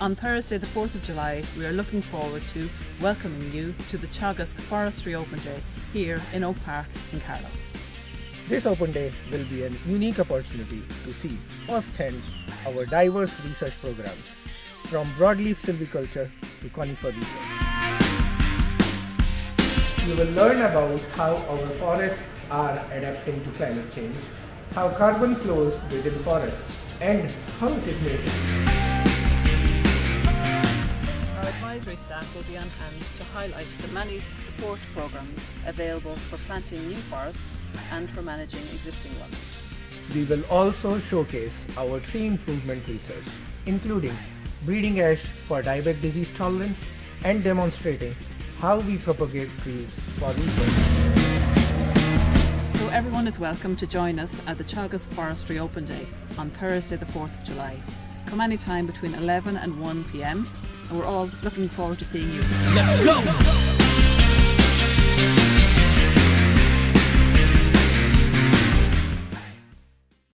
On Thursday, the 4th of July, we are looking forward to welcoming you to the Teagasc Forestry Open Day here in Oak Park in Carlow. This Open Day will be a unique opportunity to see firsthand our diverse research programs, from broadleaf silviculture to conifer research. You will learn about how our forests are adapting to climate change, how carbon flows within forests, and how it is made. Staff will be on hand to highlight the many support programs available for planting new forests and for managing existing ones. We will also showcase our tree improvement research, including breeding ash for dieback disease tolerance and demonstrating how we propagate trees for research. So everyone is welcome to join us at the Teagasc Forestry Open Day on Thursday the 4th of July. Come anytime between 11 and 1 pm and we're all looking forward to seeing you. Let's go!